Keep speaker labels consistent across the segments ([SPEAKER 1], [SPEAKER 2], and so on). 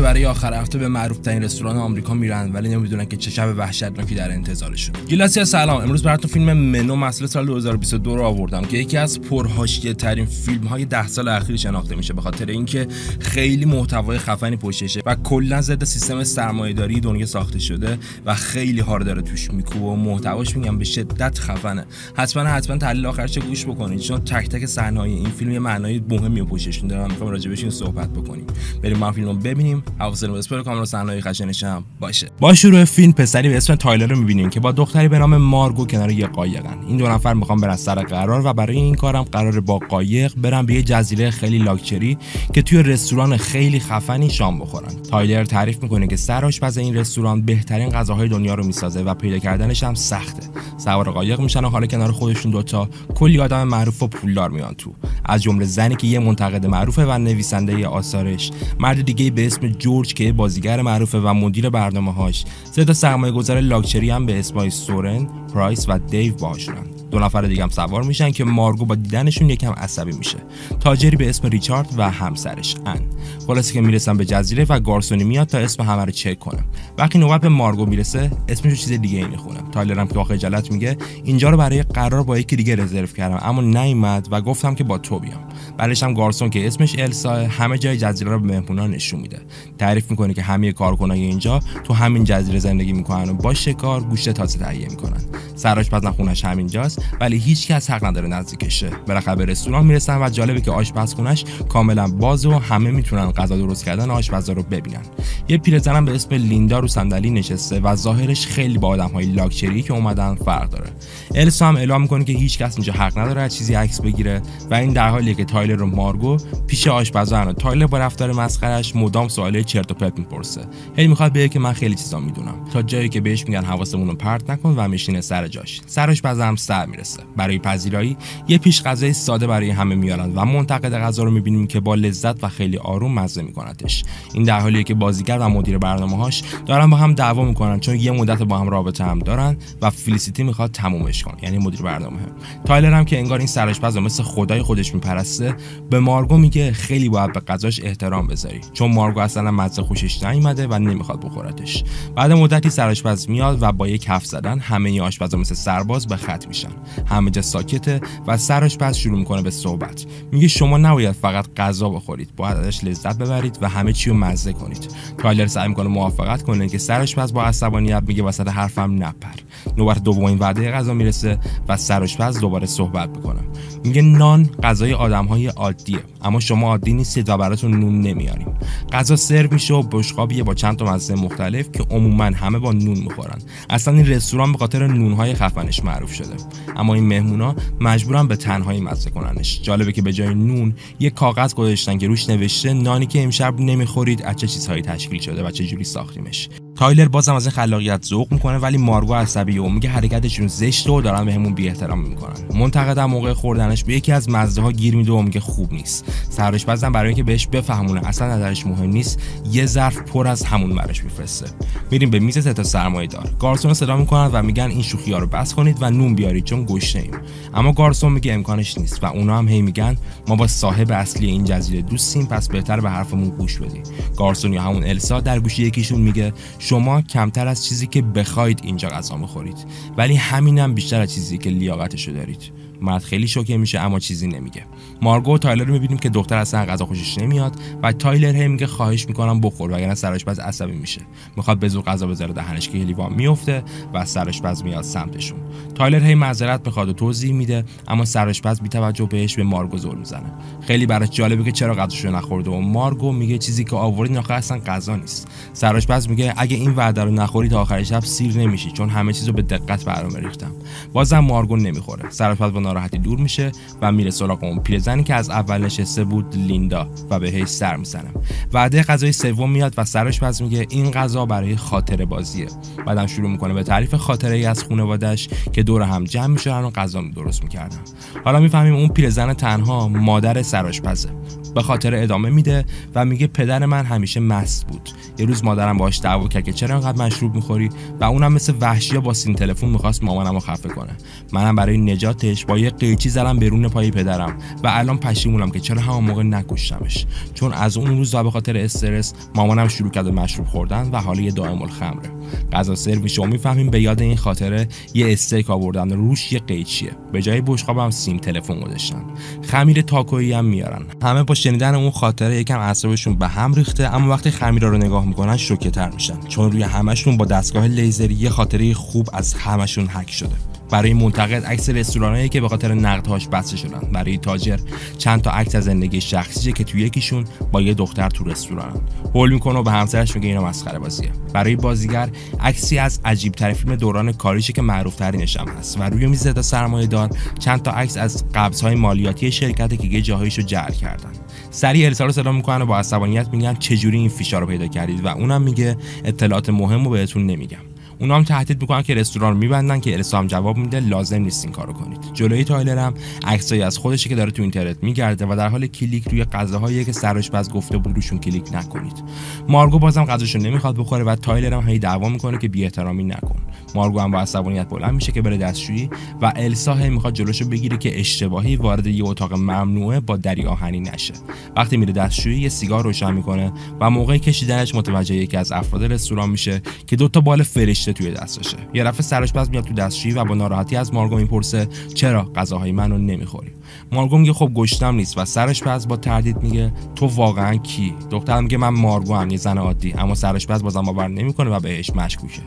[SPEAKER 1] که برای آخر هفته به معروف ترین رستوران آمریکا میرن ولی نمی‌دونن که چه شب وحشتناکی در انتظارشون. گیلاسی سلام. امروز براتون فیلم منو مسئله سال 2022 رو آوردم که یکی از پرهاشیه ترین فیلم های ده سال اخیر شناخته میشه به خاطر اینکه خیلی محتوای خفنی پشتشه و کلا ضد سیستم سرمایه‌داری دنیا ساخته شده و خیلی هار داره توش میکوبه و محتواش میگم به شدت خفنه. حتما حتما تحلیل آخرش گوش بکنید؟ چون تک تک صحنه‌های این فیلم یه معنای مهمی پشتشون داره می‌خوام راجع صحبت بکنیم. بریم ما فیلمو ببینیم. حواسمون به اسپویل کامل صحنه هم باشه. با شروع فیلم پسری به اسم تایلر رو می‌بینیم که با دختری به نام مارگو کنار یه قایقن. این دو نفر می‌خوان برن سر قرار و برای این کارم قرار با قایق برن به یه جزیره خیلی لاکچری که توی رستوران خیلی خفنی شام بخورن. تایلر تعریف می‌کنه که سرآشپز این رستوران بهترین غذاهای دنیا رو می‌سازه و پیدا کردنش هم سخته. سوار قایق میشن و حالا کنار خودشون دوتا کلی آدم معروف و پولدار میان تو. از جمله زنی که یه منتقد معروفه و نویسنده آثارش. مرد دیگه به اسم جورج که بازیگر معروفه و مدیر برنامه هاش سه تا سرمایه گذار لاکچری هم به اسمای سورن، پرایس و دیو باشونن دو نفر دیگه هم سوار میشن که مارگو با دیدنشون یکم عصبی میشه. تاجری به اسم ریچارد و همسرش آن. خلاصه که می‌رسن به جزیره و گارسونی میاد تا اسم همه رو چک کنه. وقتی نوبت به مارگو می‌رسه اسمش چیز دیگه ای می‌خونه تایلر هم که با خجالت میگه اینجا رو برای قرار با یکی دیگه رزرو کردم اما نیومد و گفتم که با تو بیام. بعدش هم گارسون که اسمش السا همه جای جزیره رو به مهمونا نشون میده. تعریف می‌کنه که همه کارکنای اینجا تو همین جزیره زندگی می‌کنن و با شکار گوشت تازه تهیه می‌کنن. سرآشپز خونش همینجاست. ولی هیچ کس حق نداره نزدیکشه. بالاخره به رستوران می‌رسن و جالبه که خونش کاملا باز و همه می‌تونن غذا درست کردن آشپزا رو ببینن. یه پیرزنم به اسم لیندا رو صندلی نشسته و ظاهرش خیلی با آدمهای لاکچری که اومدن فرق داره. السا هم اعلام می‌کنه که هیچ کس اینجا حق نداره از چیزی عکس بگیره و این در حالیه که تایلر و مارگو پیش آشپزان تایلر با رفتار مسخرش مدام سوال چرت و پرت می‌پرسه. هی می‌خواد بگه که من خیلی چیزا می‌دونم. تا جایی که بهش میگن حواسمون رو پرت نکن و میشینه سر جاش. سرآشپز هم سر می‌رسه. برای پذیرایی یه پیش غذای ساده برای همه میارن و منتقد غذا رو می‌بینیم که با لذت و خیلی آروم مزه میکنتش این در حالیه که بازیگر و مدیر برنامه‌هاش دارن با هم دعوا می‌کنن چون یه مدت با هم رابطه هم دارن و فلیسیتی می‌خواد تمومش کنه یعنی مدیر برنامه. تایلر هم که انگار این سرآشپز مثل خدای خودش میپرسته به مارگو میگه خیلی باید به غذاش احترام بذاری. چون مارگو اصلا مزه خوشش نیومده و نمی‌خواد بخورتش. بعد مدتی سرآشپز میاد و با یک کف زدن همه آشپزا مثل سرباز به خط میشن. همه جا ساکته و سرآشپز شروع می‌کنه به صحبت. میگه شما نباید فقط غذا بخورید باید ازش لذت ببرید و همه چی رو مزه کنید. تایلر سعی می‌کنه موافقت کنه که سرآشپز با عصبانیت میگه وسط حرفم نپر. نوبت دومین وعده غذا می‌رسه و سرآشپز دوباره صحبت می‌کنه. میگه نان غذای آدمهای عادیه اما شما عادی نیستید و براتون نون نمیاریم. غذا سرو میشه و بشقابیه با چند تا مزه مختلف که عموما همه با نون می‌خورن. اصلا این رستوران به خاطر نونهای خفنش معروف شده. اما این مهمونا مجبورن به تنهایی مزه کننش. جالبه که به جای نون یه کاغذ گذاشتن که روش نوشته نانی که امشب نمی‌خورید از چه چیزهایی تشکیل شده و چه جوری ساختیمش. تایلر بازم از این خلاقیت ذوق می‌کنه ولی مارگو عصبی و میگه حرکتشون زشت و دارن بهمون بی احترامی می‌کنن منتقدم موقع خوردنش به یکی از مزه ها گیر میده و میگه خوب نیست. سرش بازم برای اینکه بهش بفهمونه. اصلا نظرش مهم نیست. یه ظرف پر از همون براش میفرسته. میریم به میز سه سرمایه دار. گارسون صدا می‌کنن و میگن این شوخی ها رو بس کنید و نون بیارید چون گشنه ایم. اما گارسون میگه امکانش نیست و اونا هم هی میگن ما با صاحب اصلی این جزیره دوستیم پس بهتر به حرفمون گوش بدید گارسون یا همون السا در گوشی یکیشون میگه شما کمتر از چیزی که بخواید اینجا غذا می‌خورید. ولی همینم بیشتر از چیزی که لیاقتشو دارید. مرد خیلی شوکه میشه اما چیزی نمیگه. مارگو و تایلر رو می‌بینیم که دختر اصلا غذا خوشش نمیاد و تایلر هم میگه خواهش می‌کنم بخور وگرنه باز عصبی میشه. می‌خواد به زور غذا بذاره دهنش که لیوان میفته و سرآشپز میاد سمتشون. تایلر هی معذرت می‌خواد و توضیح میده اما سرآشپز بی توجه بهش به مارگو زل می‌زنه. خیلی براش جالبه که چرا غذاشو نخورده و مارگو میگه چیزی که آوردین آخه اصلا غذا نیست. سرش باز میگه اگه این وعده رو نخوری تا آخر شب سیر نمیشی چون همه چیزو به دقت برنامه ریختم. بازم مارگو نمی‌خوره. سرش باز ناراحتی دور میشه و میره سراغ اون پیرزنی که از اول نشسته بود لیندا و بهش سر می‌زنم وعده غذای سوم میاد و سرش پس میگه این غذا برای خاطر بازیه. بعدم شروع می‌کنه به تعریف خاطره ای از خانوادش که دور هم جمع می‌شدن و غذا درست می‌کردن. حالا می‌فهمیم اون پیرزن تنها مادر سرآشپزه به خاطر ادامه میده و میگه پدر من همیشه مست بود. یه روز مادرم باهاش دعوا کرد که چرا انقدر مشروب می‌خوری؟ و اونم مثل وحشیا با سین تلفن می‌خواست مامانم رو خفه کنه. منم برای نجاتش با یه قیچی زدم برون پای پدرم و الان پشیمونم که چرا همون موقع نکشتمش. چون از اون روز به خاطر استرس مامانم شروع کرد مشروب خوردن و حالا یه دائم الخمره. غذا سرویس شما می‌فهمیم به یاد این خاطره یه استیک آوردن روش یه قیچیه. به جای بشقاب هم سیم تلفن گذاشتن. خمیر تاکویی هم میارن. همه شنیدن اون خاطره یکم اعصابشون به هم ریخته اما وقتی خمیرا رو نگاه می‌کنن شوکه تر میشن. چون روی همشون با دستگاه لیزری یه خاطره خوب از همشون حک شده. برای منتقد عکس رستورانایی که به خاطر نقدهاش بسته شدن. برای تاجر چند تا عکس از زندگی شخصی که تو یکیشون با یه دختر تو رستورانن. هول می‌کنه و به همسرش میگه اینا مسخره بازیه. برای بازیگر عکسی از عجیب تر فیلم دوران کاریشه که معروف ترینش هم هست و روی میز سه تا سرمایه دار چند تا عکس از قبض های مالیاتی شرکتی که یه جاهایشو جعل کردن. سریع السا رو صدا می‌کنن و با عصبانیت میگن چجوری این فیشا رو پیدا کردید و اونم میگه اطلاعات مهم رو بهتون نمیگم. اونا هم تهدید می‌کنن که رستوران میبندن که السا هم جواب میده. لازم نیست این کارو کنید. جلوی تایلر هم عکسایی از خودشه که داره تو اینترنت میگرده و در حال کلیک روی غذاهایی که سرآشپز گفته بود روشون کلیک نکنید. مارگو بازم غذاشو نمی‌خواد بخوره و تایلر هم هی دعوا می‌کنه که بی احترامی نکن. مارگو هم با عصبانیت بلند میشه که بره دستشویی و السا هی می‌خواد جلوشو بگیره که اشتباهی وارد یه اتاق ممنوعه با دری آهنی نشه. وقتی میره دستشویی یه سیگار روشن می‌کنه و موقع کشیدنش متوجه یکی از افراد رستوران میشه که دو تا بال فرشته توی دستشه یه دفعه سرآشپز میاد تو دستشویی و با ناراحتی از مارگو می‌پرسه چرا غذاهای منو نمی‌خوری؟ مارگو میگه خب گشتم نیست و سرآشپز با تردید میگه تو واقعا کی‌ای؟ دخترم میگه من مارگو هم یه زن عادی اما سرآشپز بازم باور نمی‌کنه و بهش مشکوکه.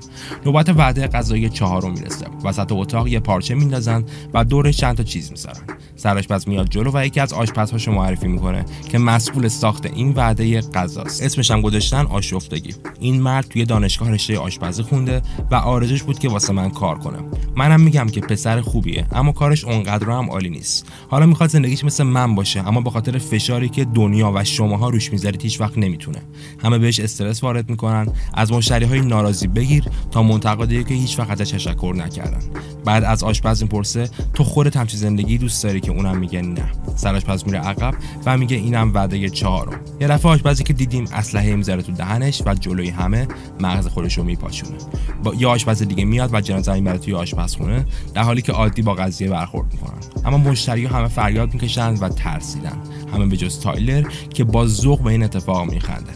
[SPEAKER 1] نوبت وعده غذایی چهارم می‌رسه. وسط اتاق یه پارچه میندازن و دورش چند تا چیز می‌ذارن سرش پس میاد جلو و یکی از آشپزهاشو معرفی می‌کنه که مسئول ساخت این وعده غذاست. اسمش هم گذاشتن آشفتگی. این مرد توی دانشگاه رشته آشپزی خونده و آرزوش بود که واسه من کار کنه. منم میگم که پسر خوبیه اما کارش اونقدر هم عالی نیست. حالا می‌خواد زندگیش مثل من باشه اما به خاطر فشاری که دنیا و شماها روش می‌ذارید هیچ وقت نمی‌تونه. همه بهش استرس وارد می‌کنن. از مشتری های ناراضی بگیر تا منتقدی که هیچ وقت تشکر نکردن. بعد از آشپز می‌پرسه تو خودت همچین زندگی دوست داری که اونم میگه نه. سرش پس میره عقب و میگه اینم وعده چهارم. یه دفعه آشپزی که دیدیم اسلحه می‌ذاره تو دهنش و جلوی همه مغز خودش رو میپاچونه با یه آشپز دیگه میاد و جنازه می‌بره توی آشپزخونه در حالی که عادی با قضیه برخورد می‌کنن. اما مشتری همه فریاد می‌کشند و ترسیدن. همه به جز تایلر که با ذوق به این اتفاق میخنده.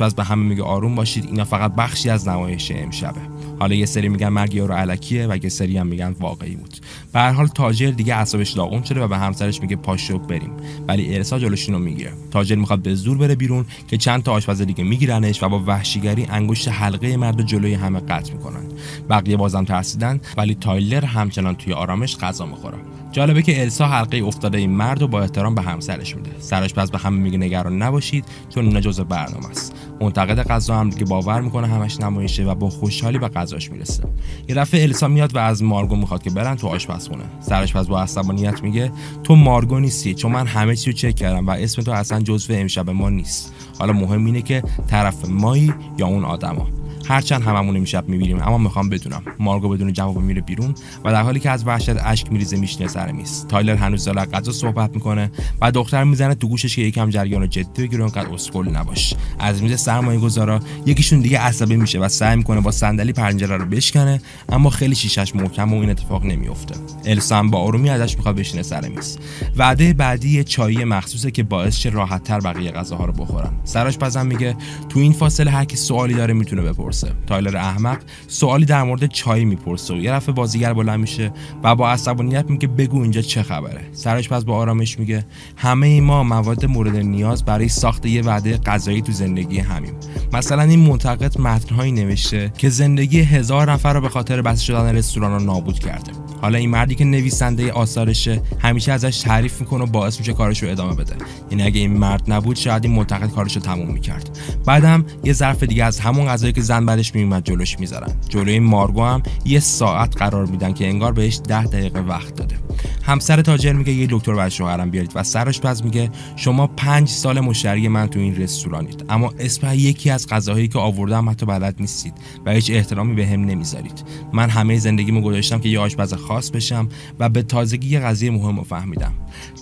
[SPEAKER 1] پس به همه میگه آروم باشید اینا فقط بخشی از نمایش امشبه. حالا یه سری میگن مرگ رو علکیه و یه سری هم میگن واقعی بود. به هر حال تاجر دیگه اعصابش داغون شده و به همسرش میگه پاشو بریم. ولی ارسا جلوشون رو می‌گیره. تاجر می‌خواد به زور بره بیرون که چند تا آشپز دیگه میگیرنش و با وحشیگری انگشت حلقه مرد جلوی همه قطع می‌کنن. بقیه بازم ترسیدن ولی تایلر همچنان توی آرامش غذا می‌خوره. جالبه که السا حلقه افتاده این مرد و با احترام به همسرش میده. سرش پس به همه میگه نگران نباشید چون اینا جزء برنامه است منتقد غذا هم دیگه باور می‌کنه همش نمایشه و با خوشحالی به غذاش می‌رسه. یه دفعه السا میاد و از مارگو می‌خواد که برن تو آشپزخونه. سرش پس با عصبانیت میگه تو مارگو نیستی چون من همه چی رو چک کردم و اسم تو اصلا جزو امشب ما نیست. حالا مهم اینه که طرف مایی یا اون آدما. هرچند هممون امشب می‌بینیم اما می‌خوام بدونم. مارگو بدون جواب میره بیرون و در حالی که از وحشت اشک میریزه میشنه سر میز. تایلر هنوز داره غذا صحبت می‌کنه و دختر می‌زنه تو گوشش که یکم جریان جدی بگیره اونقدر اسکل نباش از میز سرمایه گذارا یکیشون دیگه عصبی میشه و سعی می‌کنه با صندلی پنجره رو بشکنه اما خیلی شیشش محکم و این اتفاق نمیافته. السا با آرومی ازش می‌خواد بشینه سر میز. وعده بعدی چایی مخصوصه که باعث شه راحتتر بقیه غذاها رو بخورن. سراش پزم میگه تو این فاصله هر کی سوالی داره می‌تونه بپرسه. تایلر احمق سوالی در مورد چای می‌پرسه و یه رفع بازیگر بلند میشه و با عصبانیت میگه بگو اینجا چه خبره. سرش پس با آرامش میگه همه ای ما مواد مورد نیاز برای ساخت یه وعده غذایی تو زندگی همیم. مثلا این منتقد متنهایی نوشته که زندگی هزار نفر رو به خاطر بسته شدن رستوران رو نابود کرده. حالا این مردی که نویسنده آثارشه همیشه ازش تعریف می‌کنه و باعث میشه کارش رو ادامه بده. یعنی اگه این مرد نبود شاید این منتقد کارش رو تموم می‌کرد. بعدم یه ظرف دیگه از همون غذایی که زن بعدش میومد جلوش می‌ذارن. جلوی مارگو هم یه ساعت قرار میدن که انگار بهش ده دقیقه وقت داده. همسر تاجر میگه یه دکتر برای شوهرم بیارید. و سرش پس میگه شما پنج سال مشتری من تو این رستورانید. اما اسم یکی از غذاهایی که آوردم حتی بلد نیستید و هیچ احترامی به هم نمی‌ذارید. من همه زندگیمو گذاشتم که یه آشپز خاص بشم و به تازگی یه قضیه مهم رو فهمیدم.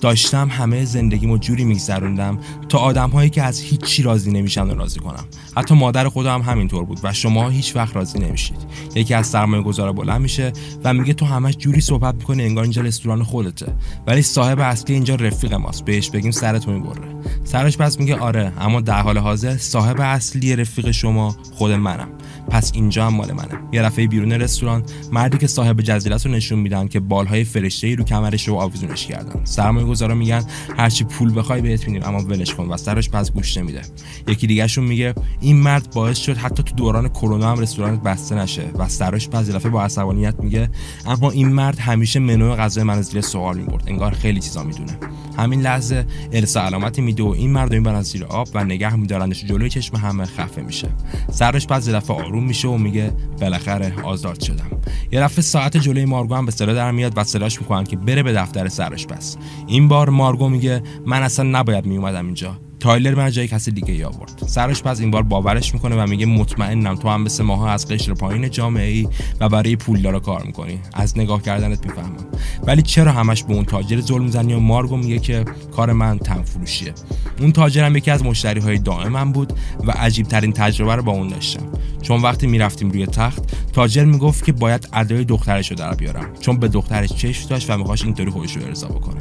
[SPEAKER 1] داشتم همه زندگیمو جوری میگذروندم تا آدمهایی که از هیچی راضی نمیشن راضی کنم. حتی مادر خودم هم همینطور بود و شما هیچ وقت راضی نمیشید. یکی از سرمایه گذارا بلند میشه و میگه تو همش جوری صحبت می‌کنه انگار اینجا رستوران خودته. ولی صاحب اصلی اینجا رفیق ماست. بهش بگیم سرت می‌بره. سرش پس میگه آره اما در حال حاضر صاحب اصلی رفیق شما خود منم. پس اینجا هم مال منه. یه دفعه بیرون رستوران مردی که صاحب جزیرت رو میدن که بالهای فرشته ای رو کمرش رو آویزونش کردن. سرمایه گذارا میگن هرچی پول بخوای بهت میدیم اما ولش کن و سرش پس گوش نمیده. یکی دیگهشون میگه این مرد باعث شد حتی تو دوران کرونا هم رستورانت بسته نشه و سرش پس دفعه با عصبانیت میگه اما این مرد همیشه منو غذای من سوال می‌برد. انگار خیلی چیزا می‌دونه. همین لحظه السا علامتی میده و این مرد این زیر آب و نگه میدارنش جلوی چشم همه خفه میشه. سرش پس دفعه آروم میشه و میگه بالاخره آزاد شدم. یه دفعه ساعت جلوی مارگو هم به صدا در میاد و صداش می‌کنن که بره به دفتر سرش پس. این بار مارگو میگه من اصلا نباید میومدم اینجا. تایلر من جای کسی دیگه ای آورد. سرش پس این بار باورش می‌کنه و میگه مطمئنم تو هم مثل ماها از قشر پایین جامعه ای و برای پولدارا کار می‌کنی. از نگاه کردنت می‌فهمم. ولی چرا همش به اون تاجر ظلم می‌زنی و مارگو میگه که کار من تن فروشیه؟ اون تاجرم یکی از مشتری های دائمم بود و عجیب ترین تجربه رو با اون داشتم. چون وقتی می‌رفتیم روی تخت تاجر می‌گفت که باید ادای دخترش رو در بیارم. چون به دخترش چشم داشت و می‌خواست اینطوری خودش رو ارضا بکنه.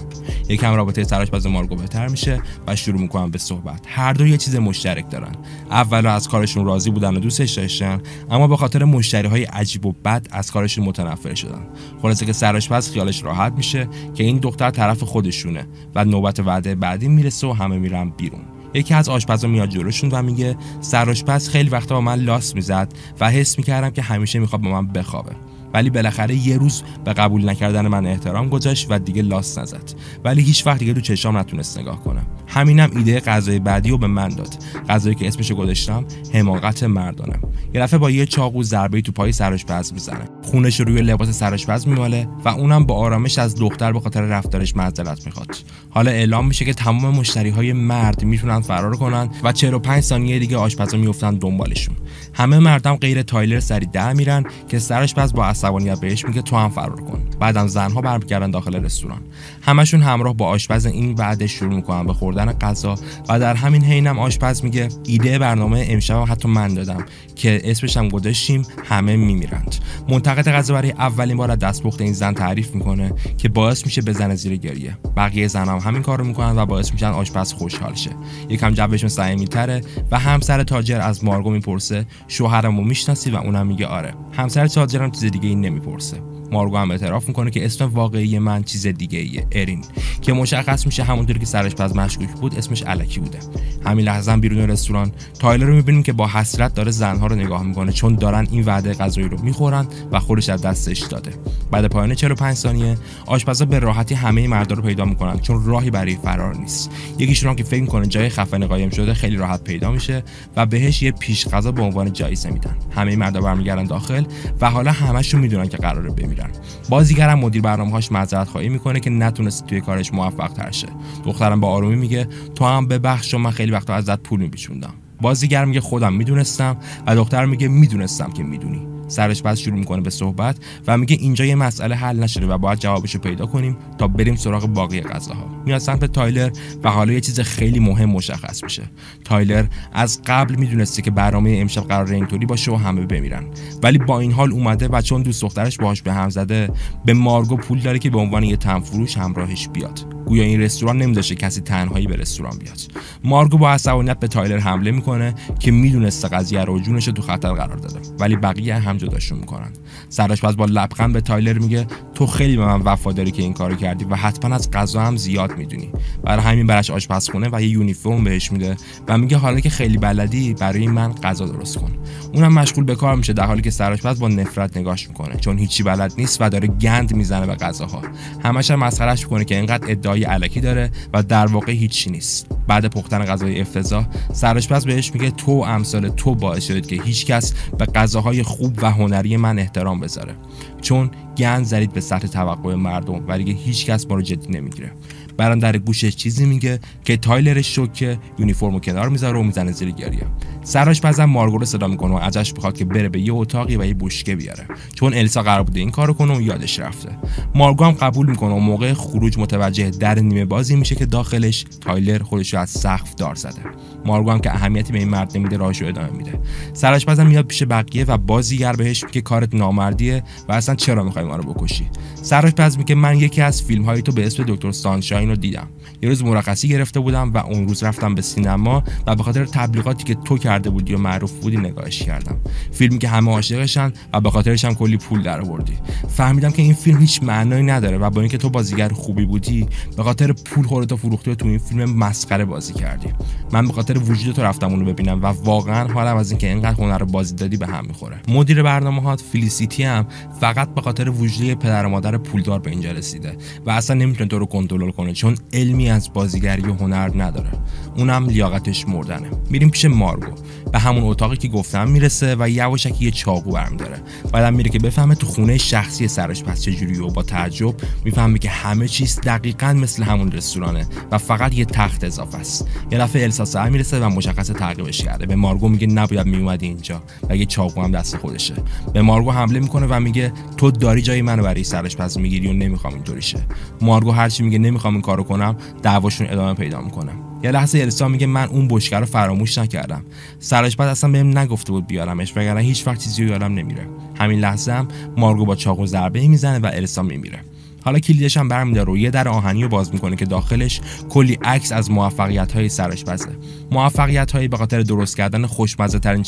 [SPEAKER 1] یکم رابطه سرش باز مارگو بهتر میشه و شروع می‌کنم به صحبت. هر دو یه چیز مشترک دارن. اول از کارشون راضی بودن و دوستش داشتن اما به خاطر مشتری های عجیب و بد از کارشون متنفر شدن. خلاصه که سرش پس خیالش راحت میشه که این دختر طرف خودشونه و نوبت وعده بعدی می‌رسه و همه میرن بیرون. یکی از آشپزا میاد جلوشون و میگه سرآشپز خیلی وقتا با من لاس می‌زد و حس می‌کردم که همیشه می‌خواد با من بخوابه. ولی بالاخره یه روز به قبول نکردن من احترام گذاشت و دیگه لاس نزد. ولی هیچ وقت دیگه تو چشام نتونست نگاه کنم. همینم ایده غذای بعدی رو به من داد. غذایی که اسمشو گذاشتم حماقت مردانم. یه دفعه با یه چاقو ضربه تو پای سرش پز می‌زنه. خونش روی لباس سرش پز میماله و اونم با آرامش از دختر به خاطر رفتارش معذرت می‌خواد. حالا اعلام میشه که تمام مشتری های مرد می‌تونن فرار کنن و 45 ثانیه دیگه آشپزا میفتن دنبالشون. همه مردم غیر تایلر سری در میرن که سرش پس با عصبانیت بهش میگه تو هم فرار کن. بعدم زنها برمیگردن داخل رستوران. همشون همراه با آشپز این بعد شروع می‌کنن به خوردن غذا و در همین حینم آشپز میگه ایده برنامه امشب حتی من دادم که اسمش هم گذاشتیم همه میمیرند. منتقد غذا برای اولین بار دستپخت این زن تعریف می‌کنه که باعث میشه بزنه زیر گریه. بقیه زن هم همین کارو می‌کنن و باعث میشن آشپز خوشحال شه. یکم جوشون صمیمیتره و همسر تاجر از مارگو می‌پرسه شوهرمو می‌شناسی؟ و اونم میگه آره. همسر تاجرم چیز دیگه این نمی‌پرسه. مارگو هم اعتراف می‌کنه که اسم واقعی من چیز دیگه ایه ارین که مشخص میشه همونطوری که سرش پس مشکوک بود اسمش الکی بوده. همین لحظه هم بیرون رستوران تایلر رو می‌بینیم که با حسرت داره زنها رو نگاه می‌کنه چون دارن این وعده غذایی رو می‌خورن و خودش از دستش داده. بعد پایان 45 ثانیه آشپزا به راحتی همه مردا رو پیدا می‌کنن چون راهی برای فرار نیست. یکیشون هم که فکر می‌کنه جای خفن قایم شده خیلی راحت پیدا میشه و بهش یه پیش غذا به عنوان جایزه میدن. همه مردا برمیگردن داخل و حالا همشون می‌دونن که قراره بمیرن. بازیگرم مدیر برنامه‌هاش معذرت خواهی می‌کنه که نتونست توی کارش موفق تر شه. دخترم با آرومی میگه تو هم ببخش من خیلی وقتا ازت پول میپیچوندم. بازیگر میگه خودم می‌دونستم. و دختر میگه می‌دونستم که می‌دونی. سرش بعد شروع می‌کنه به صحبت و میگه اینجا یه مسئله حل نشده و باید جوابشو پیدا کنیم تا بریم سراغ باقی غذاها. میاد سمت تایلر و حالا یه چیز خیلی مهم مشخص میشه. تایلر از قبل می‌دونسته که برنامه امشب قرار اینطوری باشه و همه بمیرن. ولی با این حال اومده و چون دوست دخترش باهاش به هم زده به مارگو پول داده که به عنوان یه تنفروش همراهش بیاد. گویا این رستوران نمیذاشته کسی تنهایی به رستوران بیاد. مارگو با عصبانیت به تایلر حمله می‌کنه که می‌دونسته قضیه رو جونش تو خطر قرار داده. ولی بقیه جداشون می‌کنن. سرآشپز با لبخند به تایلر میگه تو خیلی به من وفاداری که این کارو کردی و حتما از غذا هم زیاد می‌دونی. برای همین براش آشپزخونه و یه یونیفرم بهش میده و میگه حالا که خیلی بلدی برای من غذا درست کن. اونم مشغول به کار میشه در حالی که سرش پس با نفرت نگاش می‌کنه چون هیچی بلد نیست و داره گند می‌زنه به غذاها. همش هم مسخرهش می‌کنه که اینقدر ادعا های علکی داره و در واقع هیچی نیست. بعد پختن غذای افتضاح سرآشپز بهش میگه تو امثال تو باعث شدید که هیچکس به غذاهای خوب و هنری من احترام بذاره. چون گند زدید به سطح توقع مردم ولی هیچکس ما رو جدی نمی‌گیره. بعدم در گوشش چیزی میگه که تایلر شوکه یونیفرمو کنار می‌ذاره و می‌زنه زیر گریه. سرآشپزم مارگو رو صدا می‌کنه و ازش بخواد که بره به یه اتاقی و یه بشکه بیاره. چون السا قرار بوده این کارو کنه و یادش رفته. مارگو هم قبول می‌کنه و موقع خروج متوجه در نیمه بازی میشه که داخلش تایلر خودش رو از سقف دار زده. مارگو هم که اهمیتی به این مرد نمیده راهشو ادامه میده. سراش پزم میاد پیش بقیه و بازیگر بهش میگه کارت نامردیه و اصلا چرا می‌خوای ما رو بکشی؟ سراش پز میگه من یکی از فیلم های تو به اسم دکتر سانشاین رو دیدم. یه روز مرخصی گرفته بودم و اون روز رفتم به سینما و به خاطر تبلیغاتی که تو کرده بودی و معروف بودی نگاهش کردم. فیلمی که همه عاشقشن و به خاطرش هم کلی پول در آوردی فهمیدم که این فیلم هیچ معنایی نداره و با اینکه تو بازیگر خوبی بودی به خاطر پول فروختی و تو این فیلم مسخره بازی کردی. من به خاطر وجود تو رفتم اونو ببینم و واقعا حالم از اینکه اینقدر هنر بازی دادی به هم می‌خوره. مدیر برنامه هات فیلیسیتی هم فقط به خاطر وجود پدر و مادر پولدار به اینجا رسیده و اصلا نمی‌تونه تو رو کنترل کنه چون علمی از بازیگری و هنر نداره. اونم لیاقتش مردنه. میریم پیش مارگو. به همون اتاقی که گفتم می‌رسه و یواشکی یه چاقو برمیداره بعدم میره که بفهمه تو خونه شخصی سرش پس چجوری و با تعجب می‌فهمه که همه چیز دقیقا مثل همون رستورانه و فقط یه تخت اضافه است. یه دفعه السا می‌رسه و مشخص تعقیبش کرده. به مارگو میگه نباید میومدی اینجا و یه چاقو هم دست خودشه. به مارگو حمله می‌کنه و میگه تو داری جای منو برای سرش پس می‌گیری و نمی‌خوام اینطوری شه مارگو هرچی میگه نمی‌خوام کارو کنم دعواشون ادامه پیدا می‌کنه. یه لحظه السا میگه من اون بشکه رو فراموش نکردم. سرش بعد اصلا بهم نگفته بود بیارمش وگرنه هیچ وقت چیزی یادم نمیره. همین لحظه هم مارگو با چاقو ضربه می‌زنه و السا میمیره. حالا کلیدش هم برمیداره و یه در آهنی رو باز می‌کنه که داخلش کلی عکس از موفقیت های سرش بزه موفقیت هایی به خاطر درست کردن خوشمزه ترین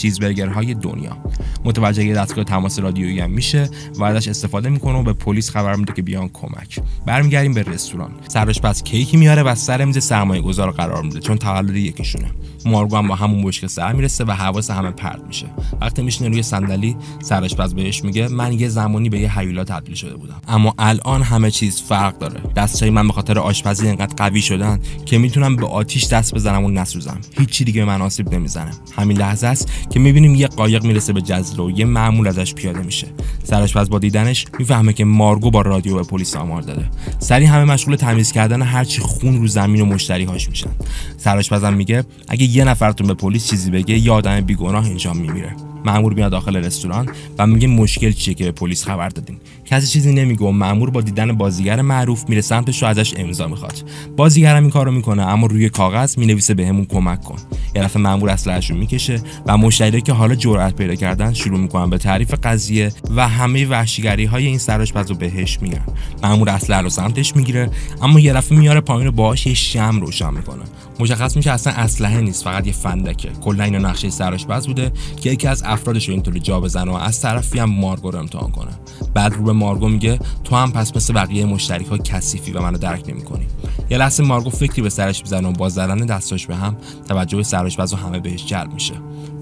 [SPEAKER 1] های دنیا. متوجه یه دستگاه تماس رادیویی هم میشه و ازش استفاده می‌کنه و به پلیس خبر میده که بیان کمک. برمیگردیم به رستوران. سرش پس کیکی میاره و سر میز سرمایه گذار قرار میده چون تولد یکیشونه. مارگو هم با همون بشکه سر می‌رسه و حواس همه پرت میشه. وقتی میشینه روی صندلی سرش پس بهش میگه من یه زمانی به یه هیولا تبدیل شده بودم. اما الان همه چیز فرق داره. دستای من به خاطر آشپزی انقدر قوی شدن که می‌تونم به آتیش دست بزنم و نسوزم. هیچی دیگه به من آسیب نمی‌زنه. همین لحظه است که می‌بینیم یه قایق می‌رسه به جزیره و یه معمول ازش پیاده میشه. سرش پس با دیدنش می‌فهمه که مارگو با رادیو به پلیس آمار داده. سری همه مشغول تمیز کردن هرچی خون رو زمین و مشتریهاش میشن. سرش میگه اگه یه نفرتون به پلیس چیزی بگه یه آدم بیگناه اینجا میمیره. مامور میاد داخل رستوران و میگه مشکل چیه که به پلیس خبر دادین. کسی چیزی نمیگه و مامور با دیدن بازیگر معروف میره سمتش رو ازش امضا می‌خواد. بازیگرم این کارو می‌کنه اما روی کاغذ می‌نویسه بهمون کمک کن. یه دفعه مامور اسلحه‌شو می‌کشه و مشتری که حالا جرأت پیدا کردن شروع می‌کنن به تعریف قضیه و همه وحشیگری های این سرش رو بهش میگن. مامور اسلحه رو سمتش می‌گیره اما یه دفعه میاره پایین رو باهاش یه شم روشن می‌کنه. مشخص میشه اصلا اسلحه نیست فقط یه فندکه. کلا اینا نقشه سرش بز بوده که یکی از افرادش رو اینطوری جا بزنه و از طرفی هم مارگو رو امتحان کنه. بعد رو به مارگو میگه تو هم پس مثل بقیه مشترک ها کثیفی و منو درک نمی‌کنی. یه لحظه مارگو فکری به سرش می‌زنه و با زدن دستاش به هم توجه سرش و همه بهش جلب میشه.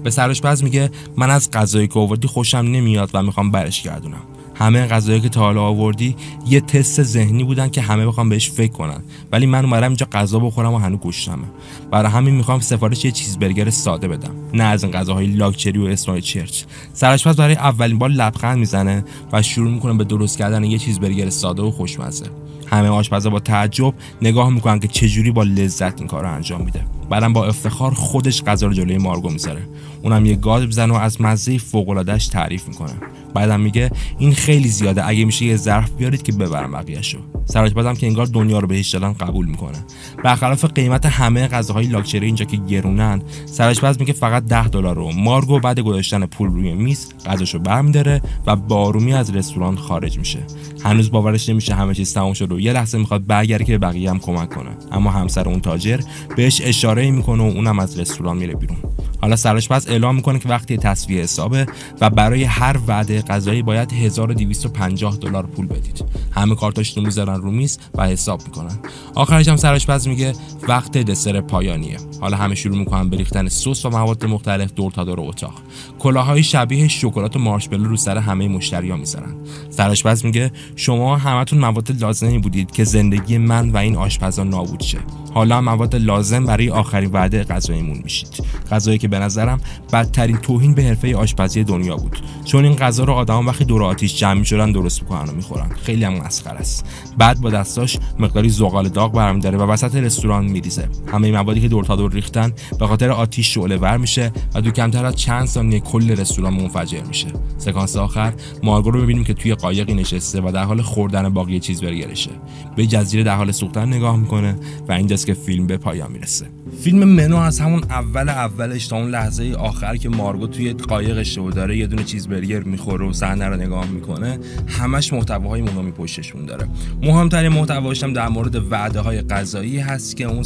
[SPEAKER 1] به سرش بز میگه من از غذایی که خوشم نمیاد و می‌خوام برش گردونم. همه غذایی که تا حالا آوردی یه تست ذهنی بودن که همه بخوام بهش فکر کنن. ولی من اومدم اینجا غذا بخورم و هنوز گوشتمه. برای همین می‌خوام سفارش یه چیز برگر ساده بدم. نه از این غذاهای لاکچری و اسمای چرچ. سرش برای اولین بار لبخند می‌زنه و شروع می‌کنه به درست کردن یه چیز برگر ساده و خوشمزه. همه آشپزا با تعجب نگاه می‌کنن که چجوری با لذت این کار رو انجام میده. بعدم با افتخار خودش غذا رو جلوی مارگو می‌ذاره. اونم یه گاز بزنه و از مزه فوق تعریف می‌کنه. بعدم میگه این خیلی زیاده اگه میشه یه ظرف بیارید که ببرم بقیه‌شو. سراج بازم که انگار دنیا رو بهش دادن قبول می‌کنه. برخلاف قیمت همه غذاهای لاکچری اینجا که گرونن سراج میگه فقط 10 دلار رو. مارگو بعد گذاشتن پول روی میز غذاشو برمیداره و با آرومی از رستوران خارج میشه. هنوز باورش نمیشه همه چیز تموم شد و یه لحظه می‌خواد برگرده که به بقیه هم کمک کنه. اما همسر اون تاجر بهش اشاره می‌کنه و اونم از رستوران میره بیرون. حالا سرش پس اعلام می‌کنه که وقتی تصویه حسابه و برای هر وعده غذایی باید 1250 دلار پول بدید. همه کارتاشونو می‌ذارن رو میز و حساب می‌کنن. آخرش هم سرش پس میگه وقت دسر پایانیه. حالا همه شروع می‌کنن به ریختن سس و مواد مختلف دور تا دور اتاق. کلاهای شبیه شکلات و مارشملو رو سر همه مشتریا می‌ذارن. سرآشپز میگه شما همتون مواد لازمی بودید که زندگی من و این آشپزا نابود شه. حالا مواد لازم برای آخرین وعده غذاییمون میشید. غذایی به نظرم بدترین توهین به حرفه آشپزی دنیا بود. چون این غذا رو آدما وقتی دور آتیش جمع می‌شدن درست می‌کنن و می‌خورن. خیلی هم مسخره است. بعد با دستاش مقداری زغال داغ برمیداره و وسط رستوران میریزه. همه موادی که دور تا دور ریختن به خاطر آتیش شعله ور میشه و دو کمتر از چند ثانیه کل رستوران منفجر میشه. سکانس آخر مارگو رو می‌بینیم که توی قایقی نشسته و در حال خوردن باقی چیزبرگرشه به جزیره در حال سوختن نگاه می‌کنه و اینجاست که فیلم به پایان می‌رسه. فیلم منو از همون اول اولش اون لحظه آخر که مارگو توی قایقش و داره یه دونه چیزبرگر می‌خوره و صحنه رو نگاه می‌کنه همش محتواهای مهمی پشتشون داره. مهمترین محتواش هم در مورد وعده های غذایی هست که اون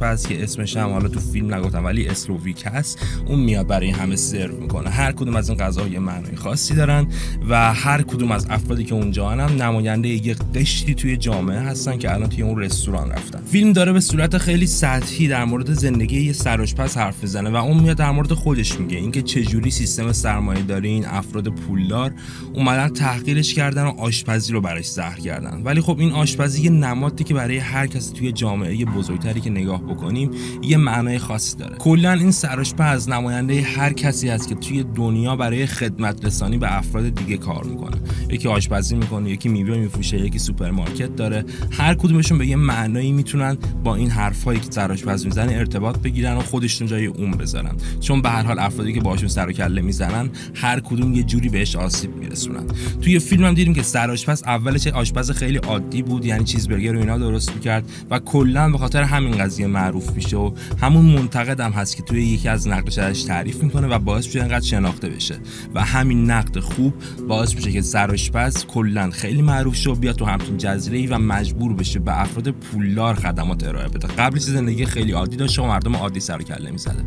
[SPEAKER 1] پس که اسمش هم حالا تو فیلم نگفتم ولی اسلوویک هست اون میاد برای همه سرو می‌کنه. هر کدوم از این غذاها یه معنای خاصی دارن و هر کدوم از افرادی که اونجا هم نماینده یه قشری توی جامعه هستن که الان توی اون رستوران رفتن. فیلم داره به صورت خیلی سطحی در مورد زندگی یه سرآشپز حرف می‌زنه و اون میاد در مورد خودش میگه. اینکه چجوری سیستم سرمایه داری این افراد پولدار اومدن تحقیرش کردن و آشپزی رو براش زهر کردن. ولی خب این آشپزی یه نمادی که برای هر کسی توی جامعه بزرگتری که نگاه بکنیم یه معنای خاصی داره. کلا این سرآشپز نماینده هر کسی هست که توی دنیا برای خدمت رسانی به افراد دیگه کار می‌کنه. یکی آشپزی می‌کنه یکی میوه میفروشه یکی سوپرمارکت داره. هر کدومشون به یه معنایی می‌تونن با این حرفایی که سرآشپز می‌زنه ارتباط بگیرن و خودشون جای اون بذارن. چون به هر حال افرادی که باشون سر و کله می‌زنن هر کدوم یه جوری بهش آسیب میرسونن. توی فیلم هم دیدیم که سرآشپز اولش آشپز خیلی عادی بود یعنی چیزبرگر و اینا درست می‌کرد و کلا به خاطر همین قضیه معروف میشه و همون منتقدم هست که توی یکی از نقدش تعریف می‌کنه و باعث میشه انقدر شناخته بشه. و همین نقد خوب باعث میشه که سرآشپز کلا خیلی معروف شه و بیاد تو همچین جزیره و مجبور بشه به افراد پولدار خدمات ارائه بده. قبلش زندگی خیلی عادی داشت و مردم عادی سر کله می‌زده.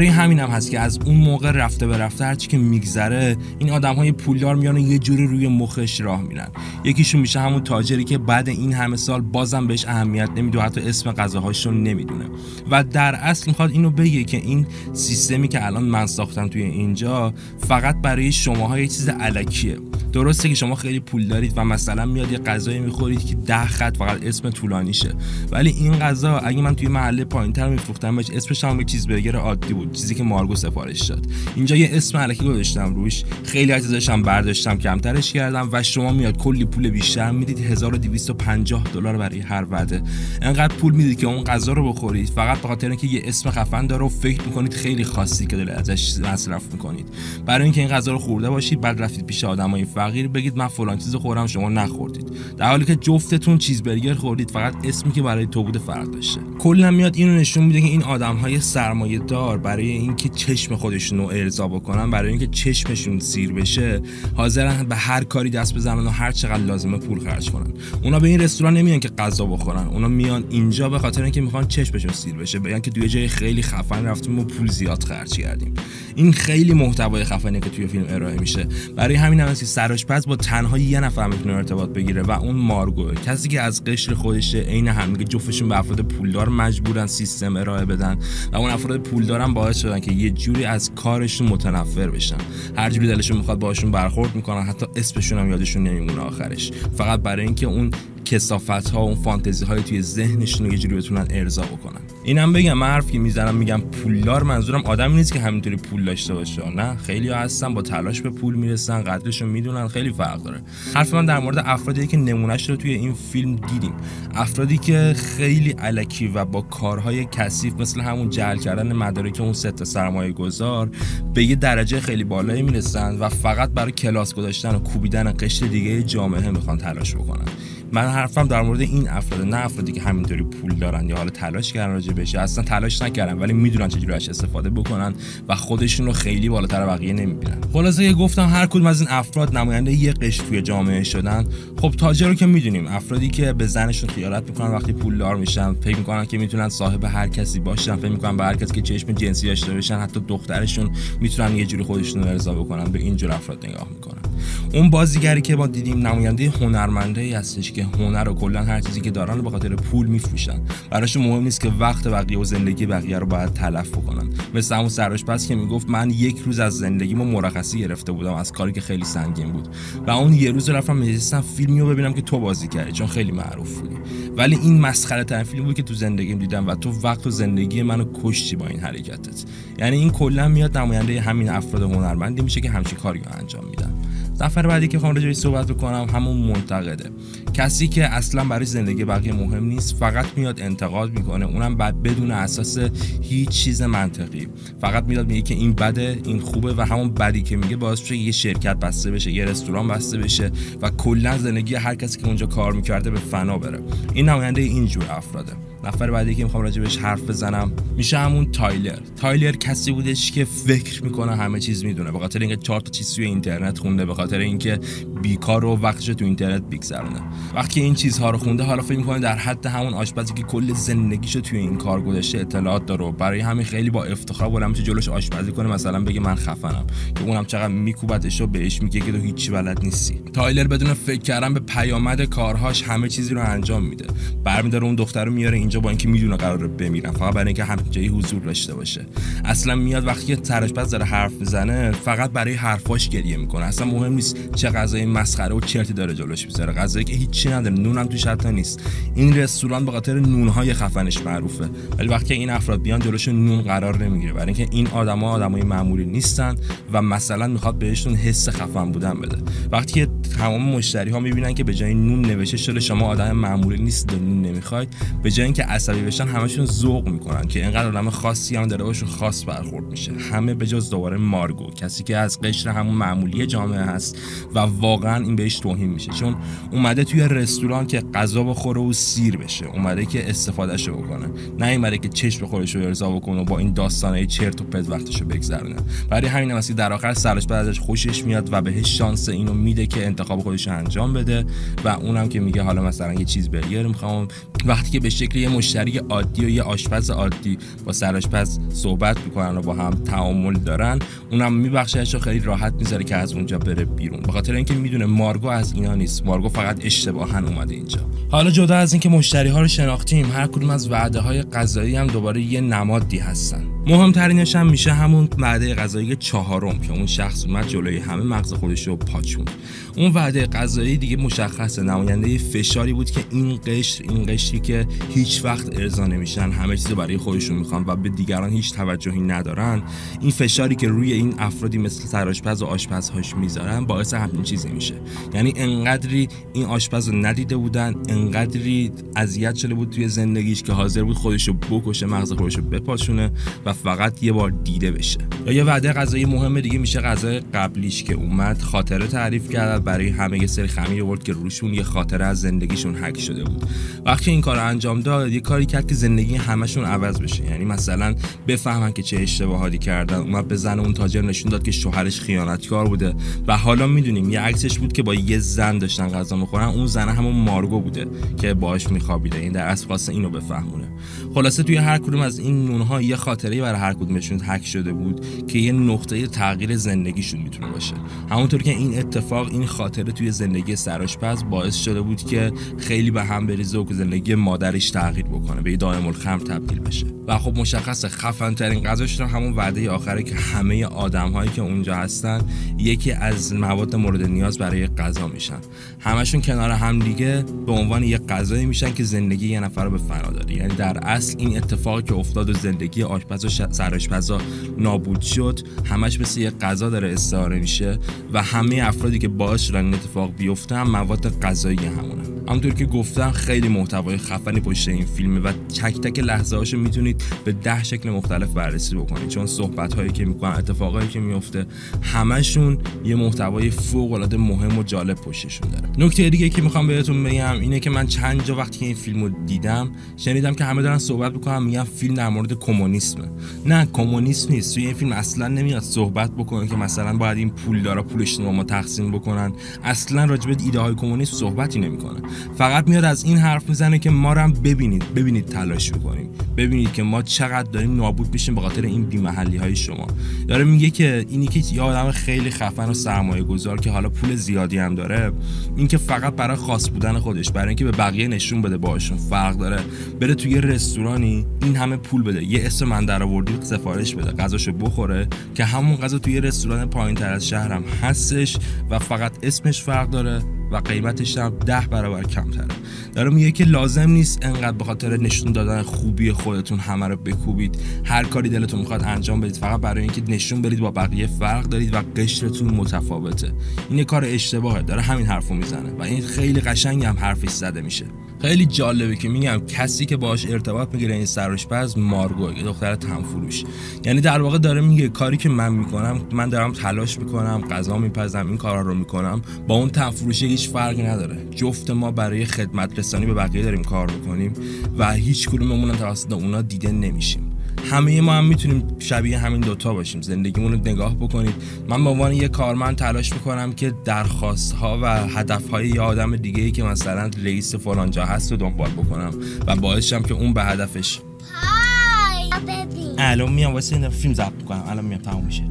[SPEAKER 1] برای همین هم هست که از اون موقع رفته به رفته هرچی که میگذره این آدم های پولدار میان یه جوری روی مخش راه میرن. یکیشون میشه همون تاجری که بعد این همه سال بازم بهش اهمیت نمیده حتی اسم غذاهاش نمی‌دونه. و در اصل می‌خواد اینو بگه که این سیستمی که الان من ساختم توی اینجا فقط برای شماها یه چیز علکیه. درسته که شما خیلی پول دارید و مثلا میاد یه غذایی می‌خورید که ده خط فقط اسم طولانیشه. ولی این غذا اگه من توی محله پایینتر میفروختم اسمش هم چیز برگر عادی بود. چیزی که مارگو سفارش داد. اینجا یه اسم علکی گذاشتم روش خیلی ازشم برداشتم کمترش کردم و شما میاد کلی پول بیشتر می‌دید. 1250 دلار برای هر وعده. انقدر پول می‌دید که اون غذا رو بخورید. فقط به خاطر اینکه یه اسم خفن داره و فکر می‌کنید خیلی خاصی که داره ازش مصرف می‌کنید. برای اینکه این غذا رو خورده باشید بعد رفتید پیش آدمای فقیر بگید من فلان چیز خورم شما نخوردید. در حالی که جفتتون چیز برگر خوردید فقط اسمی که برای تو بوده فرق داشته. کلا میاد اینو نشون میده که این آدم های سرمایه دار برای اینکه چشم خودشون رو ارضا بکنن برای اینکه چشمشون سیر بشه حاضرن به هر کاری دست بزنن و هر چقدر لازمه پول خرج کنن. اونا به این رستوران نمیان که غذا بخورن. اونا میان اینجا به خاطر اینکه می‌خوان چشمشون سیر بشه. بگن که توی جای خیلی خفن رفتیم و پول زیاد خرج کردیم. این خیلی محتوای خفنی که توی فیلم ارائه میشه. برای همین هم که سرآشپز با تنها یه نفر می‌تونه ارتباط بگیره و اون مارگو کسی که از قشر خودشه عین هم که جفتشون به افراد پولدار مجبورن سیستم ارائه بدن و اون افراد پولدارم باعث شدن که یه جوری از کارشون متنفر بشن. هر جوری دلشون می‌خواد باشون برخورد می‌کنن حتی اسمشون هم یادشون نمیمونه آخرش. فقط برای اینکه اون کسافت ها اون فانتزی های توی ذهنشون رو یه جوری بتونن ارضا بکنن. اینم بگم من حرف که می‌زنم میگم پولدار منظورم آدمی نیست که همینطوری پول داشته باشه. نه خیلی ها هستن با تلاش به پول می‌رسن قدرشون می‌دونن خیلی فرق داره. حرف من در مورد افرادی که نمونهش رو توی این فیلم دیدیم. افرادی که خیلی علکی و با کارهای کثیف مثل همون جعل کردن مدارک اون ست سرمایه گذار به یه درجه خیلی بالایی می‌رسن و فقط برای کلاس گذاشتن و کوبیدن قشر دیگه جامعه می‌خوان تلاش بکنن. من حرفم در مورد این افراد نه افرادی که همینطوری پول دارن یا حالا تلاش کردن راجع بهش اصلا تلاش نکردن ولی می‌دونن چجوری ازش استفاده بکنن و خودشون رو خیلی بالاتر بقیه نمی‌بینن. خلاصه گفتم هر کدوم از این افراد نماینده یه قشر توی جامعه شدن. خب تاجر رو که می‌دونیم افرادی که به زنشون خیانت می‌کنن وقتی پولدار میشن فکر می‌کنن که می‌تونن صاحب هر کسی باشن فکر می‌کنن به هر کسی که چشم جنسی داشته باشن حتی دخترشون می‌تونن یه جوری خودشون رو ارضا بکنن به اینجور افراد نگاه می‌کنن. اون بازیگری که ما دیدیم نماینده هنرمنده ای هستش که هنر و کلا هر چیزی که دارن به خاطر پول میفروشن. براش مهم نیست که وقت بقیه و زندگی بقیه رو باید تلف بکنن. مثل همون پس که می‌گفت من یک روز از زندگیمو مرخصی گرفته بودم از کاری که خیلی سنگین بود. و اون یه روز رفتم نشستم فیلمی رو ببینم که تو بازی کردی چون خیلی معروف بودی. ولی این مسخره ترین فیلم بود که تو زندگیم دیدم و تو وقت و زندگی منو کشتی با این حرکتت. یعنی این کلا میاد نماینده همین افراد هنرمندی میشه که همچین کاری رو انجام میدن. نفر بعدی که خواهم راجعش صحبت بکنم همون منتقده کسی که اصلا برای زندگی بقیه مهم نیست فقط میاد انتقاد می‌کنه. اونم بعد بدون اساس هیچ چیز منطقی. فقط میاد میگه که این بده این خوبه و همون بدی که میگه باعث میشه یه شرکت بسته بشه یه رستوران بسته بشه و کلا زندگی هر کسی که اونجا کار می‌کرده به فنا بره. این نماینده اینجور افراده. نفر بعدی که می‌خوام راجبش حرف بزنم میشه همون تایلر. تایلر کسی بودش که فکر می‌کنه همه چیز می‌دونه. به خاطر اینکه چهار تا چیز توی اینترنت خونده به خاطر اینکه بیکار و وقتش تو اینترنت بگذرونه وقتی این چیزها رو خونده حالا فکر می‌کنه در حد همون آشپزی که کل زندگیشو توی این کار گذاشته اطلاعات داره برای همین خیلی با افتخار بلند میشه جلوش آشپزی کنه مثلا بگه من خفنم. که اونم چقدر میکوبتش و بهش میگه که تو هیچی بلد نیستی. تایلر بدون فکر کردن به پیامد کارهاش همه چیزی رو انجام میده. برمیداره اون دختر میاره اینجا با اینکه می‌دونه قرار بمیرن فقط برای اینکه همه جایی حضور داشته باشه. اصلا میاد وقتی سرش پس داره حرف می‌زنه فقط برای حرفاش گریه می‌کنه. اصلا مهم نیست چه غذای مسخره و چرتی داره جلوش می‌ذاره. غذایی که هیچی نداره نونم توش حتی نیست. این رستوران به خاطر نونهای خفنش معروفه. ولی وقتی این افراد بیان جلوش نون قرار نمی‌گیره. برای اینکه این آدما آدمای معمولی نیستن و مثلا می‌خواد بهشون حس خفن بودن بده. وقتی که تمام مشتری ها می‌بینن که به جای نون نوشته شده شما آدم معمولی نیست نون نمی‌خواید به جای عصبی بشن همشون ذوق می‌کنن که اینقدر آدم خاصی هم داره باشون خاص برخورد میشه. همه به جز دوباره مارگو کسی که از قشر همون معمولی جامعه هست و واقعا این بهش توهین میشه. چون اومده توی رستوران که غذا بخوره و سیر بشه اومده که استفادهشو بکنه. نه اومده که چشم خودش رو ارضا بکنه و با این داستانای چرت و پرت وقتشو بگذرونه. برای همین واسه در آخر سرش بعد ازش خوشش میاد و بهش شانس اینو میده که انتخاب خودش انجام بده و اونم که میگه حالا مثلا یه چیز برگر می‌خوام. وقتی که به شکل مشتری عادی و یه آشپز عادی با سرآشپز صحبت می‌کنن و با هم تعامل دارن. اونم میبخشهش خیلی راحت می‌ذاره که از اونجا بره بیرون. به خاطر اینکه می‌دونه مارگو از اینا نیست. مارگو فقط اشتباها اومده اینجا. حالا جدا از اینکه مشتری ها رو شناختیم هر کدوم از وعده های غذایی هم دوباره یه نمادی هستن. مهمترینش هم میشه همون وعده غذایی چهارم که اون شخص اومد جلوی همه مغز خودش رو پاچون اون وعده غذایی دیگه مشخصه. نماینده فشاری بود که این قشر این قشری که هیچ وقت ارضا نمیشن. همه چیز برای خودشون می‌خوان و به دیگران هیچ توجهی ندارن. این فشاری که روی این افرادی مثل سرآشپز و آشپزهاش می‌ذارن باعث همین چیزی میشه. یعنی انقدری این آشپز رو ندیده بودن انقدری اذیت شده بود توی زندگیش که حاضر بود خودش رو بکشه مغز خودش رو بپاشونه و فقط یه بار دیده بشه. یا یه وعده غذایی مهم دیگه میشه غذای قبلیش که اومد خاطره تعریف کرد برای همه یه سری خمیر آورد که روشون یه خاطره از زندگیشون حک شده بود. وقتی این کار انجام داد یه کاری کرد که زندگی همشون عوض بشه. یعنی مثلا بفهمن که چه اشتباهاتی کردن اومد به زن اون تاجر نشون داد که شوهرش خیانتکار بوده. و حالا می‌دونیم یه عکسش بود که با یه زن داشتن غذا می‌خورن. اون زن همون مارگو بوده که باهاش میخوابیده. این در اصل خواسته اینو بفهمونه. خلاصه توی هر کدوم از این نونها یه خاطره برای هر کدومشون حک شده بود که یه نقطه تغییر زندگیشون می‌تونه باشه. همونطور که این اتفاق این خاطره توی زندگی سراشپز باعث شده بود که خیلی به هم بریزه و زندگی مادرش تغییر بکنه به دائم الخمر تبدیل بشه. و خب مشخصه خفن ترین غذاش همون وعده آخره که همه آدم هایی که اونجا هستن یکی از مواد مورد نیاز برای غذا میشن. همشون کنار هم دیگه به عنوان یه غذایی میشن که زندگی یه نفر رو به فنا داره. یعنی در اصل این اتفاقی که افتاد و زندگی آشپز و سرآشپزا نابود شد همش مثل یه غذا داره استعاره میشه و همه افرادی که باعث شدن این اتفاق بیفته هم مواد غذایی همونه همونطور که گفتم خیلی محتوای خفنی پشت این فیلمه و تک تک لحظه هاشو می‌تونید به ده شکل مختلف بررسی بکنید. چون صحبت هایی که می‌کنن اتفاقایی که میفته همشون یه محتوای فوق العاده مهم و جالب پشتشون داره. نکته دیگه که می‌خوام بهتون بگم اینه که من چند جا وقتی این فیلمو دیدم شنیدم که همه دارن صحبت می‌کنن میگن فیلم در مورد کمونیسمه. نه کمونیسم نیست. توی این فیلم اصلا نمیاد صحبت بکنه که مثلا باید این پول دارا پولش رو ما تقسیم بکنن. اصلا راجع به ایده های کمونیسم صحبتی نمی‌کنه. فقط میاد از این حرف می‌زنه که ما رو هم ببینید ببینید تلاش می‌کنیم ببینید که ما چقدر داریم نابود میشیم به خاطر این بیمحلی های شما. داره میگه که اینی که یه آدم خیلی خفن و سرمایه گذار که حالا پول زیادی هم داره این که فقط برای خاص بودن خودش برای اینکه به بقیه نشون بده باشون فرق داره بره توی رستورانی این همه پول بده. یه اسم من در آوردی سفارش بده غذاشو بخوره که همون غذا توی رستوران پایین تر از شهرم هستش و فقط اسمش فرق داره. و قیمتش هم ده برابر کمتره. داره میگه که لازم نیست انقدر به خاطر نشون دادن خوبی خودتون همه رو بکوبید. هر کاری دلتون می‌خواد انجام بدید. فقط برای اینکه نشون بدید با بقیه فرق دارید و قشرتون متفاوته. این کار اشتباهه. داره همین حرفو می‌زنه. و این خیلی قشنگ هم حرفش زده میشه. خیلی جالبه که میگم کسی که باش ارتباط می‌گیره این سرآشپز مارگو یه دختر تنفروش. یعنی در واقع داره میگه کاری که من می‌کنم من دارم تلاش می‌کنم غذا میپزم این کارا رو می‌کنم با اون تنفروشی هیچ فرقی نداره. جفت ما برای خدمت رسانی به بقیه داریم کار می‌کنیم و هیچ کدوممون توسط اونا دیده نمیشیم. همه ما هم می‌تونیم شبیه همین دوتا باشیم. زندگیمون رو نگاه بکنید. من به عنوان یه کارمند تلاش می‌کنم که درخواست ها و هدف های یه آدم دیگه ای که مثلا رئیس فلانجا هست رو دنبال بکنم و باعثشم که اون به هدفش الان میام واسه این فیلم ضبط می‌کنم الان میام تموم میشه.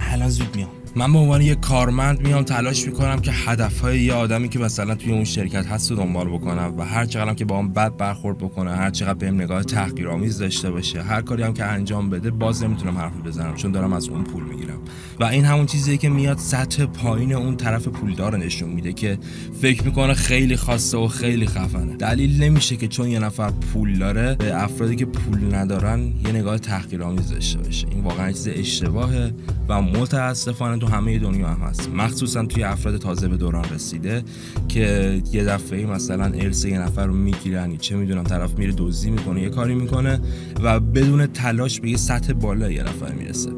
[SPEAKER 1] الان زود میام. من به عنوان یه کارمند میام تلاش می‌کنم که هدفهای یه آدمی که مثلا توی اون شرکت هست رو دنبال بکنم و هر چقدر که با اون بد برخورد بکنه هر چقدر بهم نگاه تحقیرآمیز داشته باشه هر کاری هم که انجام بده باز نمی‌تونم حرف بزنم چون دارم از اون پول می‌گیرم. و این همون چیزیه که میاد سطح پایین اون طرف پولدار نشون میده که فکر می‌کنه خیلی خاصه و خیلی خفنه. دلیل نمیشه که چون یه نفر پول داره به افرادی که پول ندارن یه نگاه تحقیرآمیز داشته باشه. این واقعا چیز اشتباهه و متاسفانه تو همه دنیا هم هست. مخصوصا توی افراد تازه به دوران رسیده که یه دفعه مثلا ارث یه نفر رو می‌گیرن چه می‌دونم طرف میره دزدی می‌کنه یه کاری می‌کنه و بدون تلاش به یه سطح بالا یه نفر می‌رسه.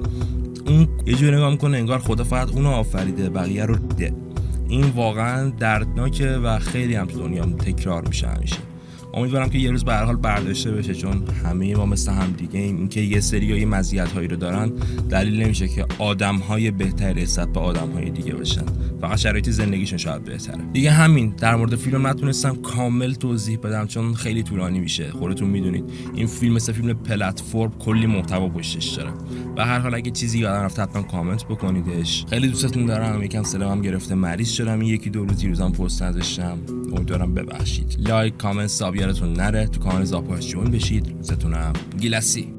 [SPEAKER 1] اون یه جوری نگاه می‌کنه انگار خدا فقط اونو آفریده بقیه رو دیده این واقعا دردناکه و خیلی هم تو دنیا تکرار میشه همیشه. امیدوارم که یه روز به هر حال برداشته بشه چون همه ما مثل هم دیگه ایم. اینکه یه سری مزیت هایی رو دارن دلیل نمیشه که آدم های بهتری نسبت به آدم های دیگه باشن. فقط شرایط زندگیشون شاید بهتره. دیگه همین در مورد فیلم نتونستم کامل توضیح بدم چون خیلی طولانی میشه. خودتون می‌دونید. این فیلم مثل فیلم پلتفرم کلی محتوا پشتش داره. و هر حال اگه چیزی یادم رفت حتما کامنت بکنیدش. خیلی دوستتون دارم. یکم سلامم گرفته. مریض شدم. یکی دو روز روزم پست نذاشتم. امیدوارم ببخشید. لایک کامنت ساب یادتون نره تو کانال زاپاش جون بشید. روزتونم گیلسی.